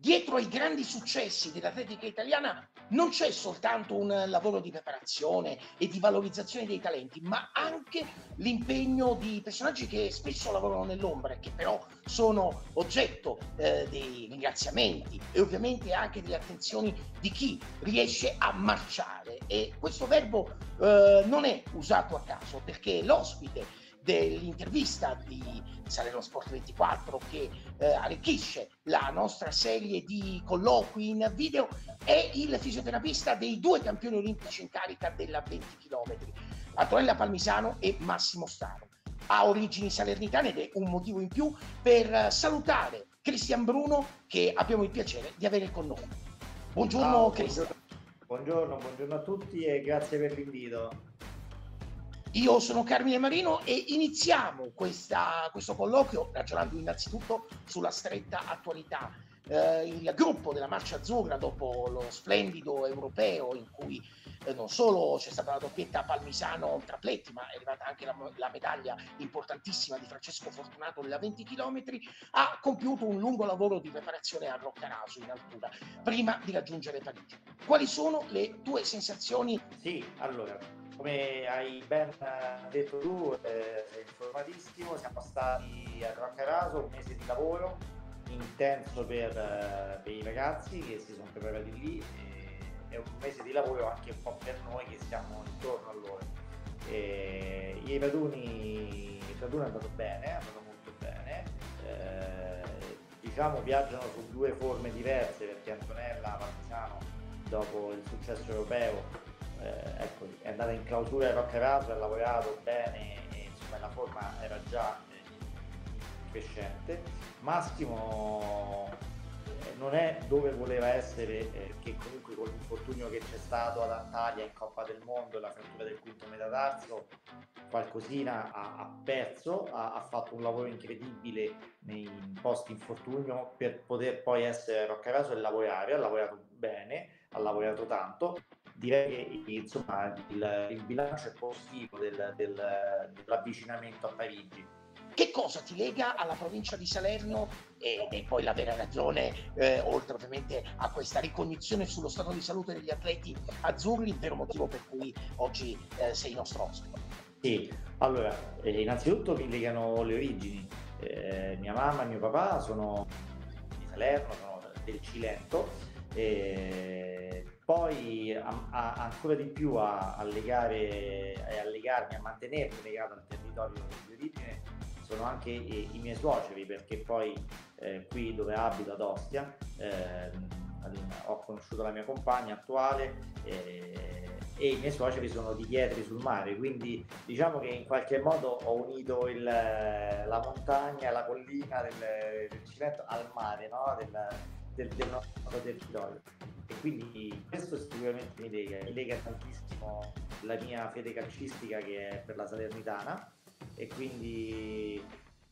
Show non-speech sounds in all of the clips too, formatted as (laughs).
dietro ai grandi successi dell'atletica italiana non c'è soltanto un lavoro di preparazione e di valorizzazione dei talenti, ma anche l'impegno di personaggi che spesso lavorano nell'ombra e che però sono oggetto eh, dei ringraziamenti e ovviamente anche delle attenzioni di chi riesce a marciare. E questo verbo eh, non è usato a caso perché l'ospite dell'intervista di Salerno Sport 24 che eh, arricchisce la nostra serie di colloqui in video è il fisioterapista dei due campioni olimpici in carica della 20 km, Antonella Palmisano e Massimo Staro. Ha origini salernitane ed è un motivo in più per salutare Cristian Bruno che abbiamo il piacere di avere con noi. Buongiorno Ciao, Cristian. Buongiorno, buongiorno a tutti e grazie per l'invito. Io sono Carmine Marino e iniziamo questa, questo colloquio ragionando innanzitutto sulla stretta attualità. Eh, il gruppo della Marcia Azzurra, dopo lo splendido europeo in cui eh, non solo c'è stata la doppietta Palmisano Trapletti, ma è arrivata anche la, la, medaglia importantissima di Francesco Fortunato della 20 km, ha compiuto un lungo lavoro di preparazione a Roccaraso in altura, prima di raggiungere Parigi. Quali sono le tue sensazioni? Sì, allora, come hai ben detto tu, eh, informatissimo, siamo stati a Roccaraso, un mese di lavoro intenso per, eh, per, i ragazzi che si sono preparati lì è un mese di lavoro anche un po' per noi che siamo intorno a loro. E I raduni, il raduno è andato bene, è andato molto bene. Eh, diciamo viaggiano su due forme diverse perché Antonella Partigiano dopo il successo europeo eh, ecco, è andata in clausura a Roccaraso, ha lavorato bene e insomma la forma era già crescente. Massimo eh, non è dove voleva essere, eh, che comunque con l'infortunio che c'è stato ad Antalya in Coppa del Mondo, la frattura del quinto metatarso, qualcosina ha, ha perso, ha, ha, fatto un lavoro incredibile nei post infortunio per poter poi essere a Roccaraso e lavorare, ha lavorato bene, ha lavorato tanto direi che insomma, il, il, bilancio è positivo del, del, dell'avvicinamento a Parigi. Che cosa ti lega alla provincia di Salerno ed è poi la vera ragione, eh, oltre ovviamente a questa ricognizione sullo stato di salute degli atleti azzurri, il vero motivo per cui oggi eh, sei nostro ospite? Sì, allora, eh, innanzitutto mi legano le origini. Eh, mia mamma e mio papà sono di Salerno, sono del Cilento. E poi a, a, ancora di più a, a, legare a legarmi, a mantenermi legato al territorio di origine sono anche i, i miei suoceri perché poi eh, qui dove abito ad Ostia eh, ho conosciuto la mia compagna attuale eh, e i miei suoceri sono di Chietri sul mare. Quindi diciamo che in qualche modo ho unito il, la montagna, la collina del, del Cilento al mare no? del, del, del nostro territorio. E quindi questo sicuramente mi lega, mi lega tantissimo la mia fede calcistica che è per la Salernitana e quindi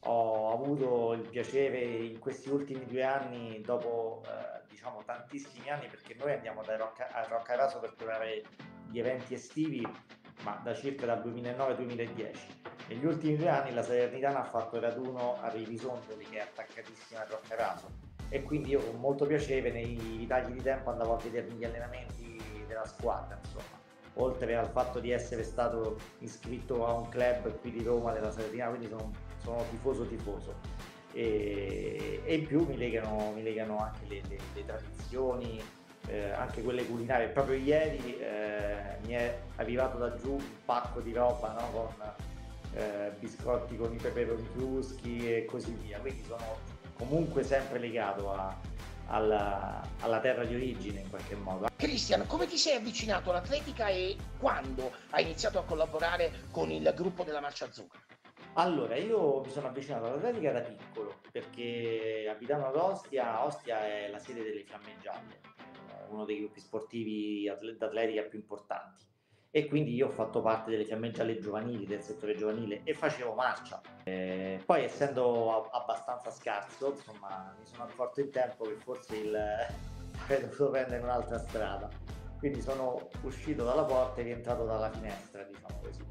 ho avuto il piacere in questi ultimi due anni, dopo eh, diciamo tantissimi anni, perché noi andiamo da Rocca, a Roccaraso per preparare gli eventi estivi, ma da circa dal 2009-2010. Negli ultimi due anni la Salernitana ha fatto il raduno a Rivisondoli che è attaccatissima a Roccaraso e quindi io con molto piacere nei tagli di tempo andavo a vedermi gli allenamenti della squadra insomma oltre al fatto di essere stato iscritto a un club qui di Roma della Sardegna quindi sono, sono tifoso tifoso e, e, in più mi legano, mi legano anche le, le, le tradizioni eh, anche quelle culinarie proprio ieri eh, mi è arrivato da giù un pacco di roba no? con eh, biscotti con i peperoni cruschi e così via quindi sono comunque sempre legato a, alla, alla, terra di origine in qualche modo. Cristian, come ti sei avvicinato all'atletica e quando hai iniziato a collaborare con il gruppo della Marcia Azzurra? Allora, io mi sono avvicinato all'atletica da piccolo perché abitando ad Ostia, Ostia è la sede delle Fiamme Gialle, uno dei gruppi sportivi d'atletica più importanti e quindi io ho fatto parte delle fiamme gialle giovanili, del settore giovanile e facevo marcia. Eh, poi essendo abbastanza scarso, insomma, mi sono accorto in tempo che forse il (laughs) avrei dovuto prendere un'altra strada. Quindi sono uscito dalla porta e rientrato dalla finestra, diciamo così.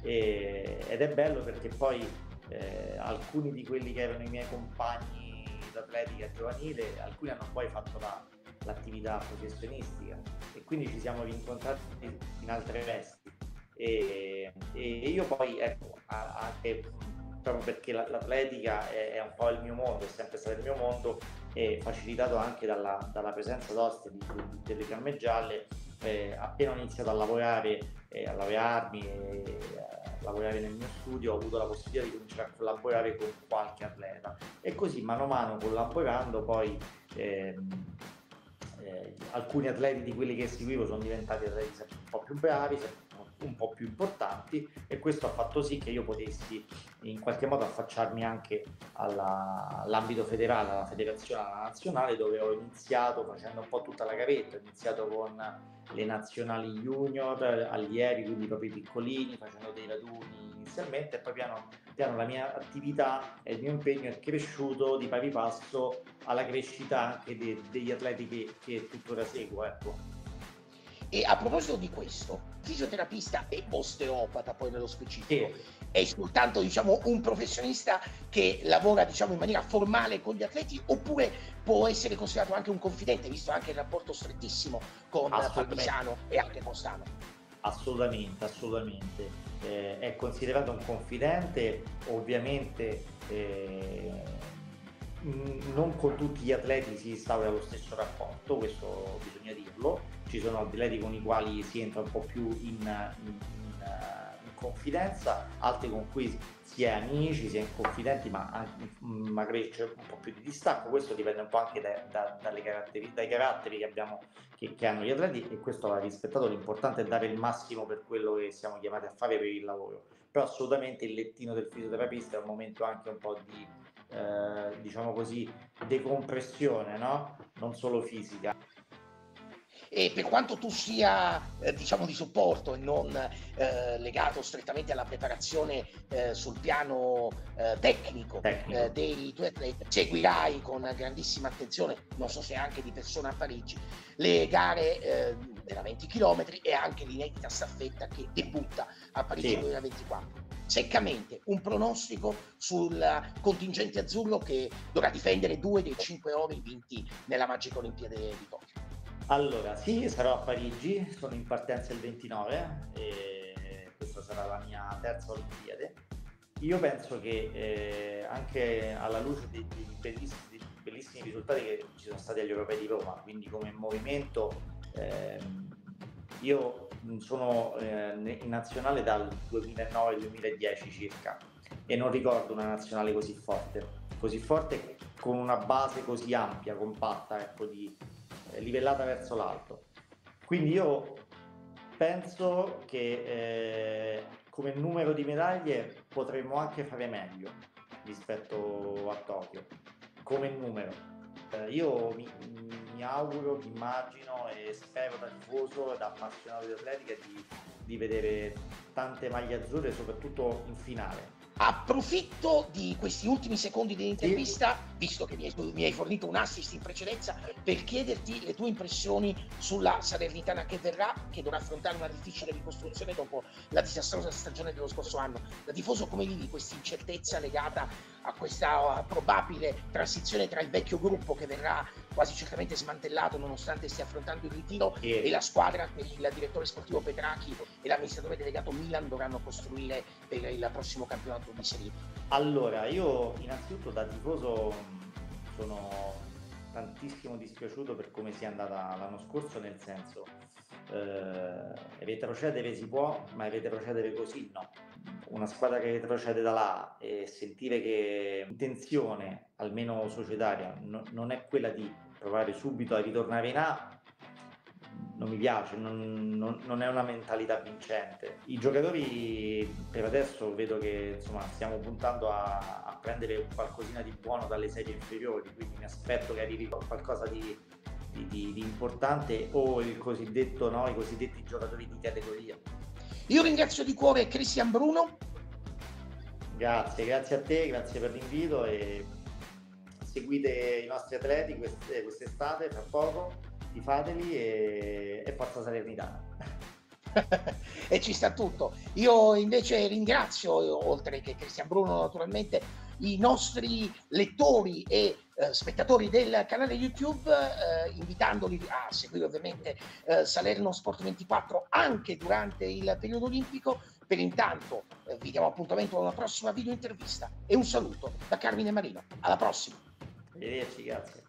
E, ed è bello perché poi eh, alcuni di quelli che erano i miei compagni d'atletica giovanile, alcuni hanno poi fatto la, l'attività professionistica e quindi ci siamo rincontrati in altre vesti. E, e io poi, ecco, anche proprio perché l'atletica è, è, un po' il mio mondo, è sempre stato il mio mondo, e facilitato anche dalla, dalla presenza d'oste di, di, delle fiamme gialle, eh, appena ho iniziato a lavorare, eh, a laurearmi e a lavorare nel mio studio, ho avuto la possibilità di cominciare a collaborare con qualche atleta e così mano a mano collaborando poi ehm, eh, alcuni atleti di quelli che seguivo sono diventati atleti un po' più bravi, un po' più importanti e questo ha fatto sì che io potessi in qualche modo affacciarmi anche alla, all'ambito federale, alla federazione alla nazionale dove ho iniziato facendo un po' tutta la gavetta, ho iniziato con le nazionali junior, allievi, quindi proprio piccolini, facendo dei raduni inizialmente e poi piano piano la mia attività e il mio impegno è cresciuto di pari passo alla crescita anche de- degli atleti che, che tuttora seguo. Ecco. E a proposito di questo, fisioterapista e osteopata poi nello specifico, sì. è soltanto diciamo, un professionista che lavora diciamo, in maniera formale con gli atleti oppure può essere considerato anche un confidente, visto anche il rapporto strettissimo con Fabriciano e anche Costano? Assolutamente, assolutamente. Eh, è considerato un confidente, ovviamente eh, non con tutti gli atleti si instaura lo stesso rapporto, questo bisogna dirlo, ci sono atleti con i quali si entra un po' più in, in, in, confidenza, altri con cui si è amici, si è confidenti, ma magari c'è un po' più di distacco, questo dipende un po' anche da, da, caratteri, dai caratteri che, abbiamo, che, che hanno gli atleti e questo va rispettato, l'importante è dare il massimo per quello che siamo chiamati a fare per il lavoro, però assolutamente il lettino del fisioterapista è un momento anche un po' di eh, diciamo così, decompressione, no? non solo fisica. E per quanto tu sia eh, diciamo di supporto e non eh, legato strettamente alla preparazione eh, sul piano eh, tecnico, tecnico. Eh, dei tuoi atleti, seguirai con grandissima attenzione, non so se anche di persona a Parigi, le gare della 20 km e anche l'inedita staffetta che debutta a Parigi sì. 2024 seccamente un pronostico sul contingente azzurro che dovrà difendere due dei cinque ori vinti nella Magica Olimpiade di Tokyo. Allora, sì, sarò a Parigi, sono in partenza il 29 e questa sarà la mia terza Olimpiade. Io penso che eh, anche alla luce dei, dei, bellissimi, dei, bellissimi, risultati che ci sono stati agli europei di Roma, quindi come movimento, eh, io sono eh, in nazionale dal 2009-2010 circa e non ricordo una nazionale così forte, così forte con una base così ampia, compatta, ecco, di, eh, livellata verso l'alto. Quindi io penso che eh, come numero di medaglie potremmo anche fare meglio rispetto a Tokyo, come numero eh, io mi, mi, auguro, immagino e spero da tifoso, da appassionato di atletica di, di vedere tante maglie azzurre, soprattutto in finale Approfitto di questi ultimi secondi dell'intervista, visto che mi hai, mi hai, fornito un assist in precedenza, per chiederti le tue impressioni sulla Salernitana che verrà, che dovrà affrontare una difficile ricostruzione dopo la disastrosa stagione dello scorso anno. Da tifoso come vivi questa incertezza legata a questa probabile transizione tra il vecchio gruppo che verrà quasi certamente smantellato nonostante stia affrontando il ritiro e la squadra che il direttore sportivo Petrachi e l'amministratore delegato Milan dovranno costruire per il prossimo campionato di Serie B? Allora, io innanzitutto da tifoso sono tantissimo dispiaciuto per come sia andata l'anno scorso, nel senso eh, retrocedere si può, ma retrocedere così no. Una squadra che retrocede da là e sentire che l'intenzione, almeno societaria, no, non è quella di provare subito a ritornare in A non mi piace, non, non, non, è una mentalità vincente. I giocatori per adesso vedo che insomma, stiamo puntando a, a, prendere qualcosina di buono dalle serie inferiori, quindi mi aspetto che arrivi qualcosa di, di, di, di importante o il cosiddetto, no, i cosiddetti giocatori di categoria. Io ringrazio di cuore Cristian Bruno. Grazie, grazie a te, grazie per l'invito e seguite i nostri atleti queste, quest'estate, fra poco, tifateli e, e forza Salernitana. (laughs) e ci sta tutto. Io invece ringrazio, oltre che Cristian Bruno naturalmente, i nostri lettori e eh, spettatori del canale YouTube, eh, invitandoli a seguire ovviamente eh, Salerno Sport 24 anche durante il periodo olimpico. Per intanto eh, vi diamo appuntamento a una prossima video intervista e un saluto da Carmine Marino. Alla prossima. Arrivederci, grazie.